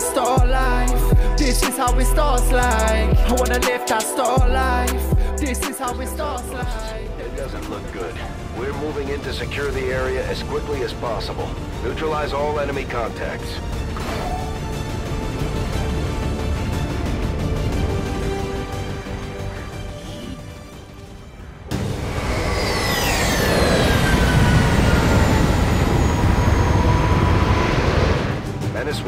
star life. This is how it starts like. I wanna live that star life. This is how it starts like. It doesn't look good. We're moving in to secure the area as quickly as possible. Neutralize all enemy contacts.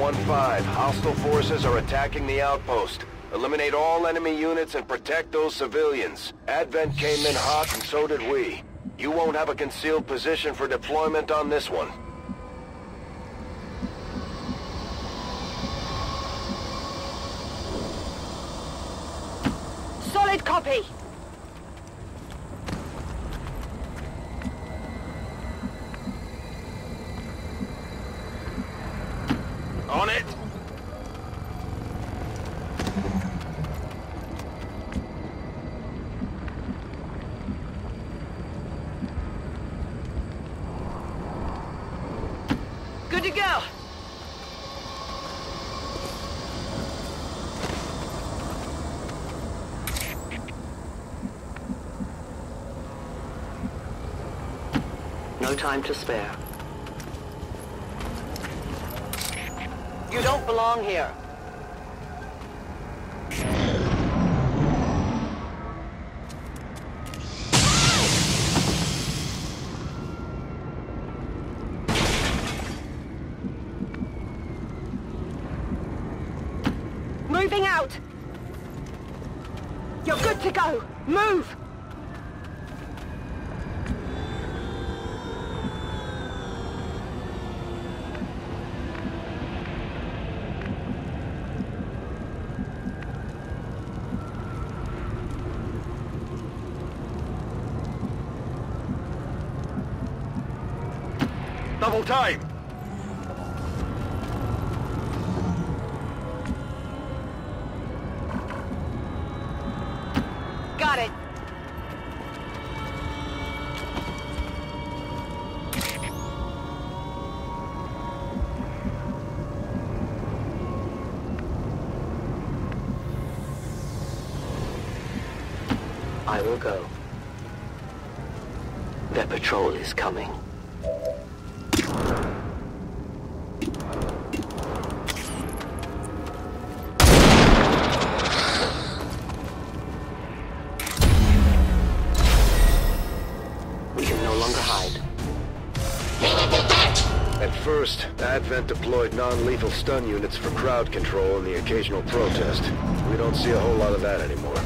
1-5, hostile forces are attacking the outpost. Eliminate all enemy units and protect those civilians. Advent came in hot and so did we. You won't have a concealed position for deployment on this one. Solid copy. On it! Good to go. No time to spare. You don't belong here. Go! Move! Double time! I will go. Their patrol is coming. We can no longer hide. At first, Advent deployed non-lethal stun units for crowd control and the occasional protest. We don't see a whole lot of that anymore.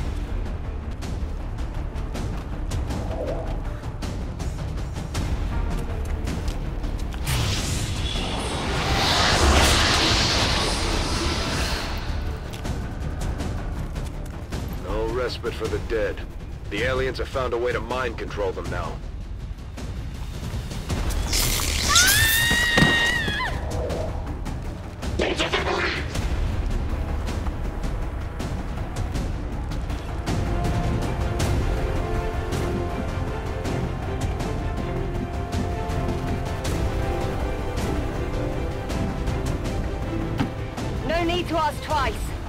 Respite for the dead. The aliens have found a way to mind control them now. No need to ask twice.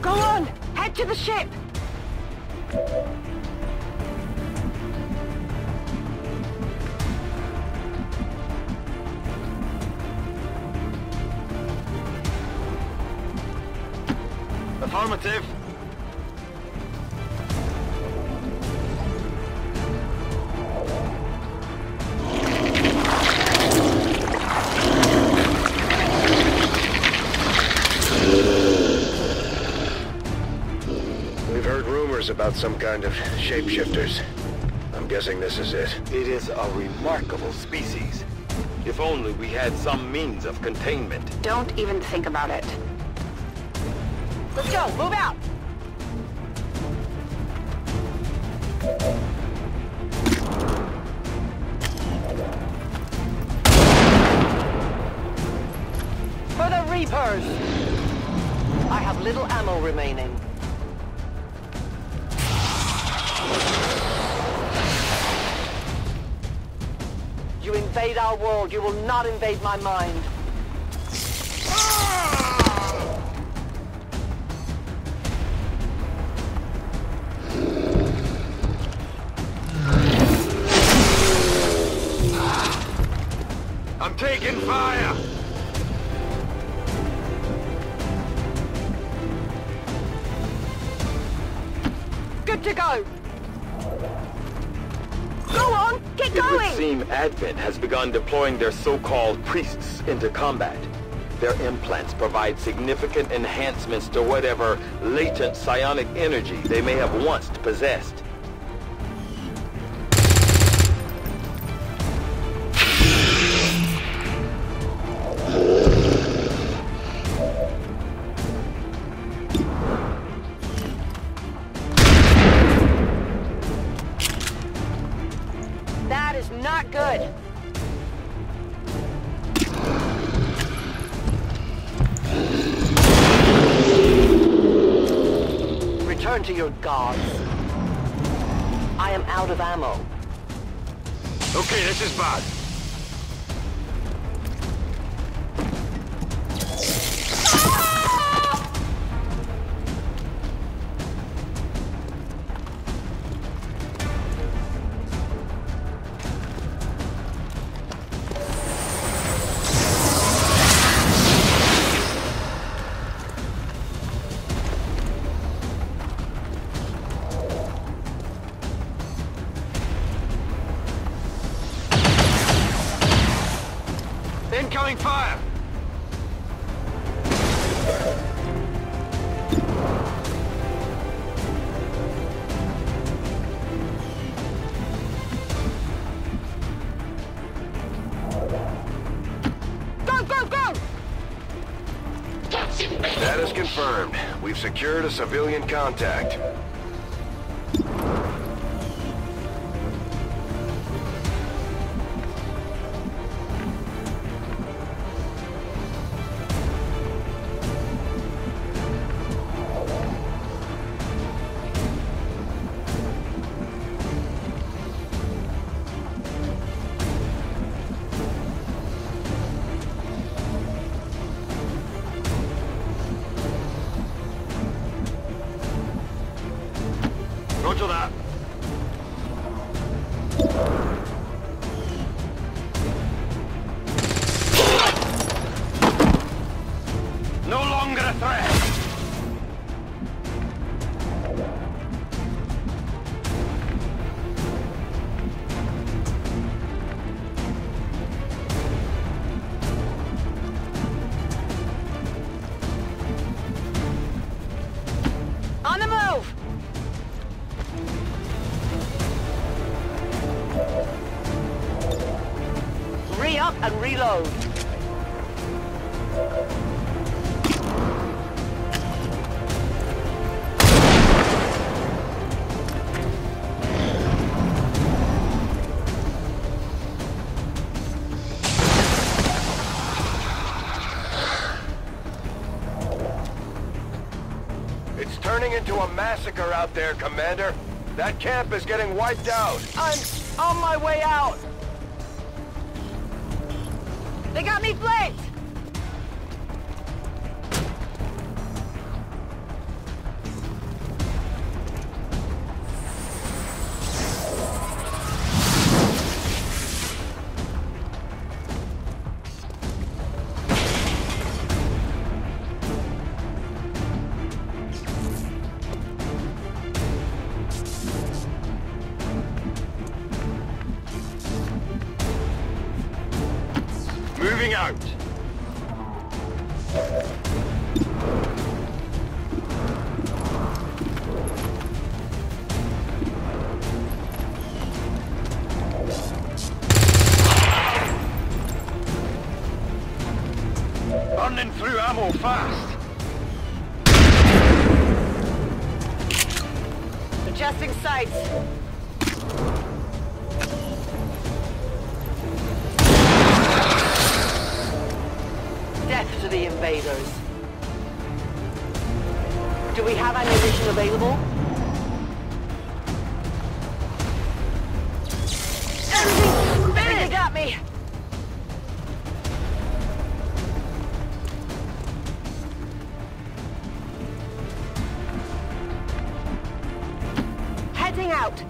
Go on! Head to the ship! Affirmative. About some kind of shapeshifters. I'm guessing this is it. It is a remarkable species. If only we had some means of containment. Don't even think about it. Let's go! Move out! For the Reapers! I have little ammo remaining. invade our world. You will not invade my mind. I'm taking fire! Good to go! Go on! Get It would seem Advent has begun deploying their so-called priests into combat. Their implants provide significant enhancements to whatever latent psionic energy they may have once possessed. To your gods. I am out of ammo. Okay, this is bad. Incoming fire! Go, go, go! Status confirmed. We've secured a civilian contact. Re-up and reload. It's turning into a massacre out there, Commander. That camp is getting wiped out. I'm on my way out! They got me flanked! Sights. Death to the invaders. Do we have ammunition available? Out!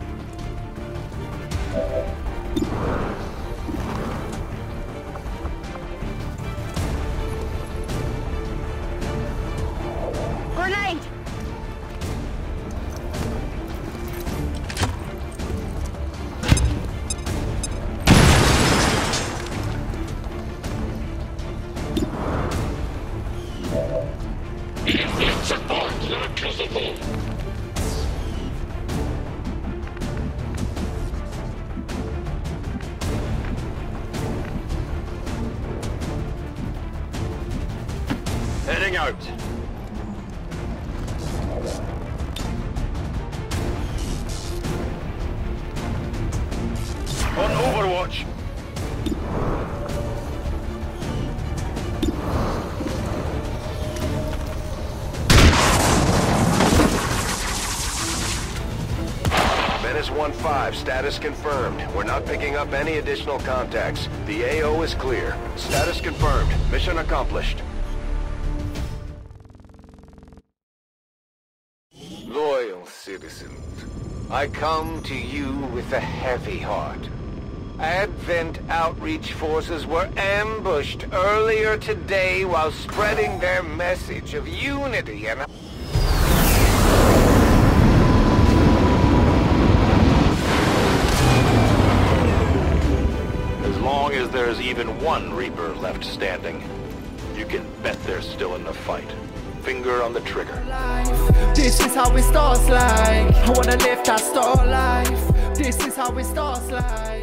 1-5, status confirmed. We're not picking up any additional contacts. The AO is clear. Status confirmed. Mission accomplished. Loyal citizens, I come to you with a heavy heart. Advent outreach forces were ambushed earlier today while spreading their message of unity and... Reaper left standing, you can bet they're still in the fight. Finger on the trigger. This is how it starts like. I wanna live that star life. This is how it starts like.